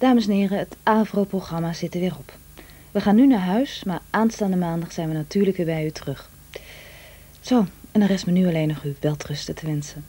Dames en heren, het AVRO-programma zit er weer op. We gaan nu naar huis, maar aanstaande maandag zijn we natuurlijk weer bij u terug. Zo, en dan rest me nu alleen nog u welterusten te wensen.